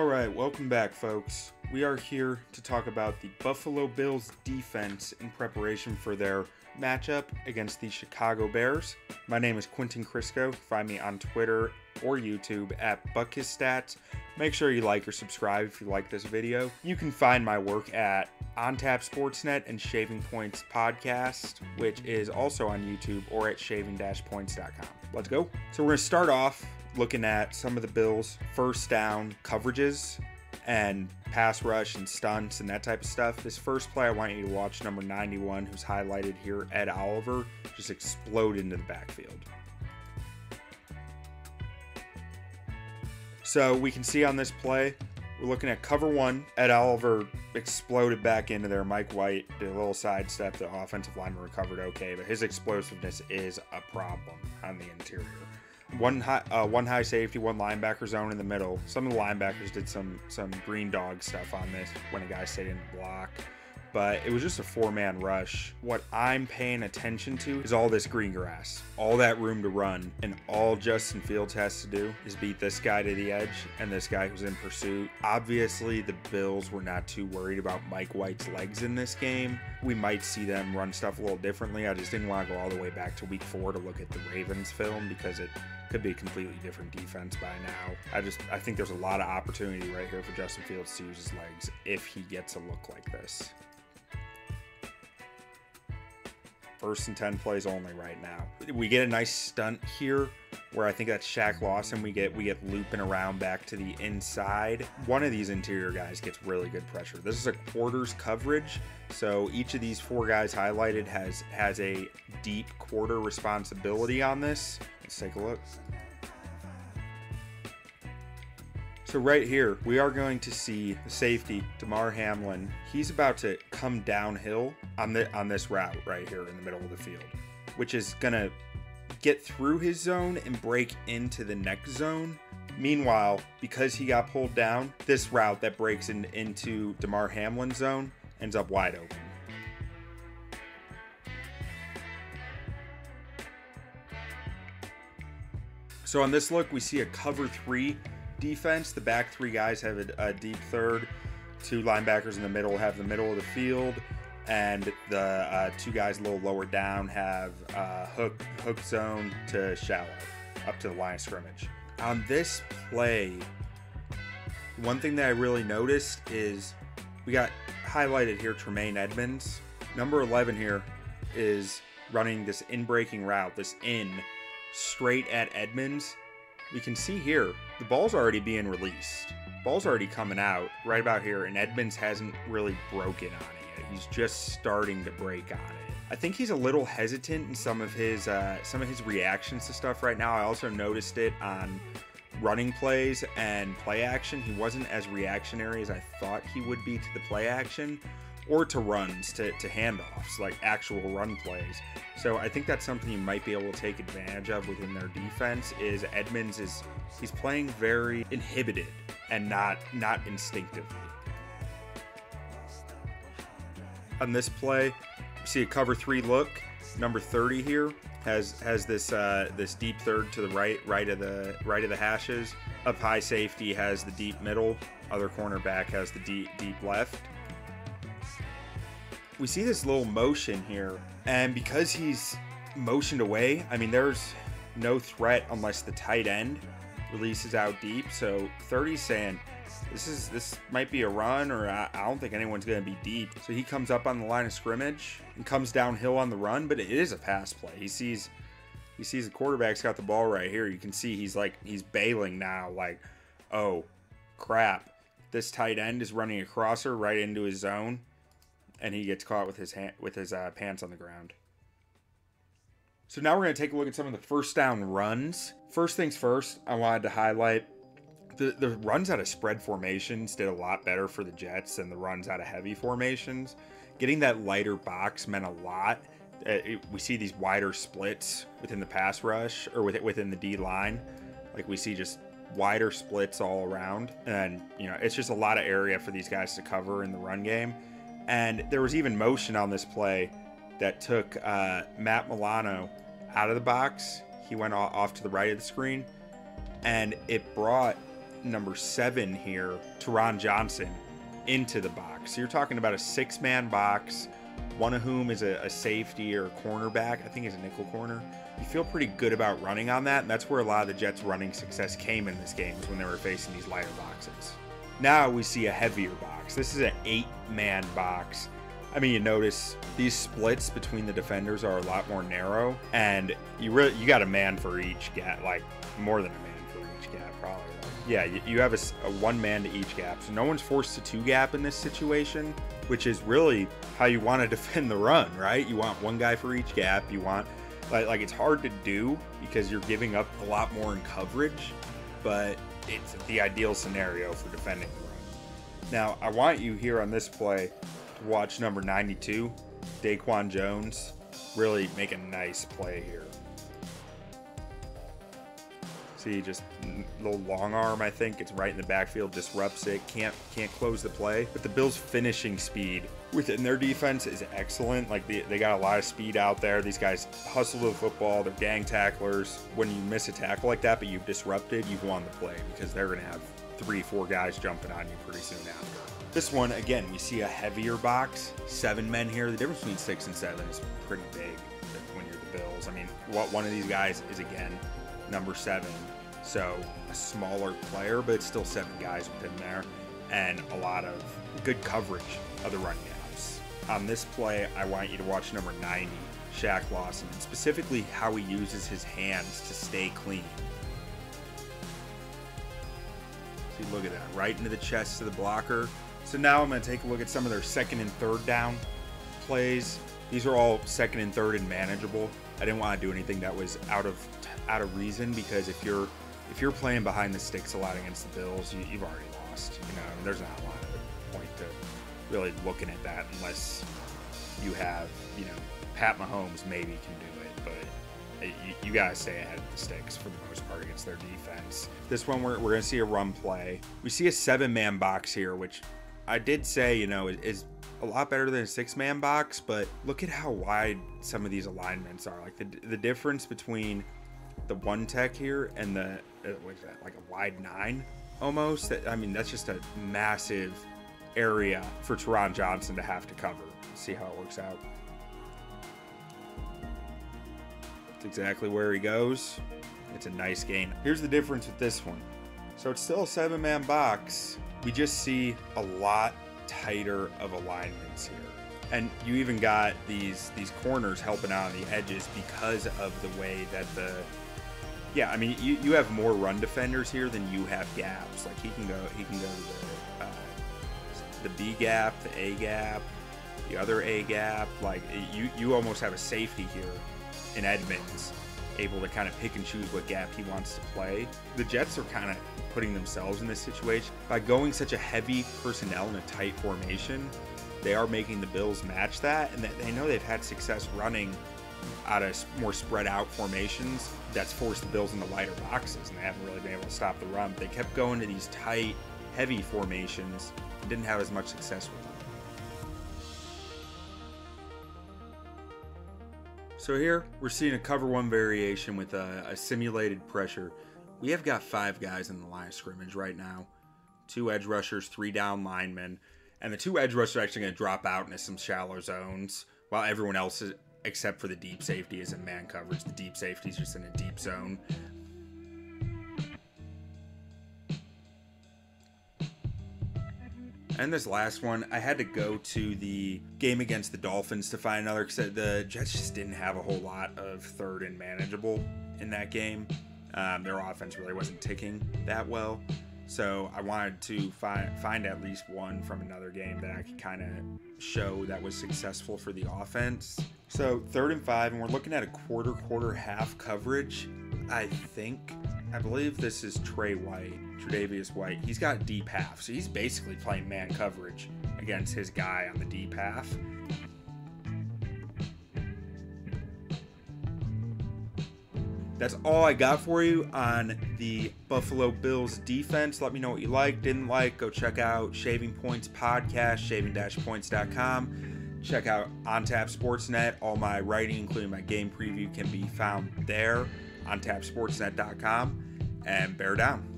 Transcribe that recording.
All right, welcome back, folks. We are here to talk about the Buffalo Bills defense in preparation for their matchup against the Chicago Bears. My name is Quinten Krzysko. Find me on Twitter or YouTube at BuckHisStats. Make sure you like or subscribe if you like this video. You can find my work at OnTap Sportsnet and Shaving Points Podcast, which is also on YouTube or at shaving-points.com. Let's go. So we're going to start off looking at some of the Bills' first down coverages and pass rush and stunts and that type of stuff. This first play, I want you to watch number 91, who's highlighted here, Ed Oliver, just explode into the backfield. So we can see on this play, we're looking at cover one. Ed Oliver exploded back into there. Mike White did a little sidestep. The offensive lineman recovered okay, but his explosiveness is a problem on the interior one high, uh, one high safety, one linebacker zone in the middle. Some of the linebackers did some some green dog stuff on this when a guy stayed in the block, but it was just a four man rush. What I'm paying attention to is all this green grass, all that room to run, and all Justin Fields has to do is beat this guy to the edge and this guy who's in pursuit. Obviously, the Bills were not too worried about Mike White's legs in this game. We might see them run stuff a little differently. I just didn't want to go all the way back to week four to look at the Ravens film because it could be a completely different defense by now. I just I think there's a lot of opportunity right here for Justin Fields to use his legs if he gets a look like this. First and 10 plays only right now. We get a nice stunt here where I think that's Shaq Lawson. We get we get looping around back to the inside. One of these interior guys gets really good pressure. This is a quarters coverage. So each of these four guys highlighted has has a deep quarter responsibility on this. Let's take a look. So right here, we are going to see the safety, Damar Hamlin. He's about to come downhill on the on this route right here in the middle of the field, which is gonna get through his zone and break into the next zone. Meanwhile, because he got pulled down, this route that breaks in, into Damar Hamlin's zone ends up wide open. So on this look, we see a cover three defense. The back three guys have a, a, deep third. Two linebackers in the middle have the middle of the field, and the uh, two guys a little lower down have uh, hook hook zone to shallow, up to the line of scrimmage. On this play, one thing that I really noticed is we got highlighted here Tremaine Edmunds. Number 11 here is running this in breaking route, this in straight at Edmunds, We can see here the ball's already being released. Ball's already coming out right about here, and Edmunds hasn't really broken on it yet. He's just starting to break on it. I think he's a little hesitant in some of his uh, some of his reactions to stuff right now. I also noticed it on running plays and play action. He wasn't as reactionary as I thought he would be to the play action or to runs, to, to handoffs, like actual run plays. So I think that's something you might be able to take advantage of within their defense is Edmunds is he's playing very inhibited and not not instinctively. On this play, see a cover three look. Number 30 here has has this uh, this deep third to the right, right of the right of the hashes. Up high safety has the deep middle. Other cornerback has the deep deep left. We see this little motion here, and because he's motioned away, I mean, there's no threat unless the tight end releases out deep. So 30 saying this is this might be a run, or I, I don't think anyone's going to be deep. So he comes up on the line of scrimmage and comes downhill on the run, but it is a pass play. He sees he sees the quarterback's got the ball right here. You can see he's like he's bailing now, like, oh crap, this tight end is running a crosser right into his zone, and he gets caught with his hand with his uh, pants on the ground. So now we're going to take a look at some of the first down runs. First things first, I wanted to highlight the, the runs out of spread formations did a lot better for the Jets than the runs out of heavy formations. Getting that lighter box meant a lot. Uh, it, we see these wider splits within the pass rush or with, within the D line. Like we see just wider splits all around. And, you know, it's just a lot of area for these guys to cover in the run game. And there was even motion on this play that took uh, Matt Milano out of the box. He went off to the right of the screen. And it brought number seven here, Taron Johnson, into the box. So you're talking about a six man box, one of whom is a, a safety or a cornerback. I think is a nickel corner. You feel pretty good about running on that, and that's where a lot of the Jets' running success came in this game, was when they were facing these lighter boxes. Now we see a heavier box. This is an eight man box. I mean, you notice these splits between the defenders are a lot more narrow, and you really you got a man for each gap, like more than a man for each gap, probably. Yeah, you, you have a, a one man to each gap, so no one's forced to two gap in this situation, which is really how you want to defend the run, right? You want one guy for each gap. You want like like it's hard to do because you're giving up a lot more in coverage, but it's the ideal scenario for defending the run. Now, I want you here on this play to watch number 92, Daquan Jones, really make a nice play here. See, just little long arm, I think. It's right in the backfield, disrupts it, can't can't close the play. But the Bills' finishing speed within their defense is excellent. Like they, they got a lot of speed out there. These guys hustle the football. They're gang tacklers. When you miss a tackle like that, but you've disrupted, you've won the play because they're gonna have three, four guys jumping on you pretty soon after. This one, again, we see a heavier box. Seven men here. The difference between six and seven is pretty big when you're the Bills. I mean, what one of these guys is, again, number seven. So a smaller player, but it's still seven guys within there. And a lot of good coverage of the run gaps. On this play, I want you to watch number 90, Shaq Lawson, and specifically how he uses his hands to stay clean. Look at that. Right into the chest of the blocker so now I'm going to take a look at some of their second and third down plays. These are all second and third and manageable. I didn't want to do anything that was out of out of reason because if you're if you're playing behind the sticks a lot against the Bills, you, have already lost. You know, there's not a lot of point to really looking at that unless you have you know Pat Mahomes maybe can do it, you, you got to stay ahead of the sticks for the most part against their defense. This one, we're, we're going to see a run play. We see a seven man box here, which I did say, you know, is a lot better than a six man box, but look at how wide some of these alignments are. Like the, the difference between the one tech here and the, uh, what is that, like a wide nine almost? I mean, that's just a massive area for Taron Johnson to have to cover. See how it works out. It's exactly where he goes. It's a nice gain. Here's the difference with this one. So it's still a seven man box, we just see a lot tighter of alignments here. And you even got these these corners helping out on the edges because of the way that the yeah, I mean you, you have more run defenders here than you have gaps. Like he can go he can go to the uh, the B gap, the A gap, the other A gap. Like you you almost have a safety here in Edmunds able to kind of pick and choose what gap he wants to play. The Jets are kind of putting themselves in this situation by going such a heavy personnel in a tight formation. They are making the Bills match that, and they know they've had success running out of more spread out formations. That's forced the Bills into lighter boxes, and they haven't really been able to stop the run. But they kept going to these tight, heavy formations and didn't have as much success with them. So here we're seeing a cover one variation with a, a, simulated pressure. We have got five guys in the line of scrimmage right now. Two edge rushers, three down linemen. And the two edge rushers are actually going to drop out into some shallow zones while everyone else, is, except for the deep safety, is in man coverage. The deep safety is just in a deep zone. And this last one, I had to go to the game against the Dolphins to find another because the Jets just didn't have a whole lot of third and manageable in that game. Um, their offense really wasn't ticking that well. So I wanted to find find at least one from another game that I could kind of show that was successful for the offense. So third and five, and we're looking at a quarter, quarter, half coverage. I think, I believe this is Trey White. Tre'Davious White. He's got deep half, so he's basically playing man coverage against his guy on the deep half. That's all I got for you on the Buffalo Bills defense. Let me know what you like, didn't like. Go check out Shaving Points podcast, shaving-points.com. Check out OnTap Sportsnet. All my writing, including my game preview, can be found there on tapsportsnet.com. And bear down.